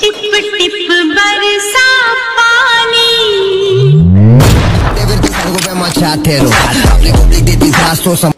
tip tip बरसा पानी Te verde salgo pe machatero Hable complicate disastro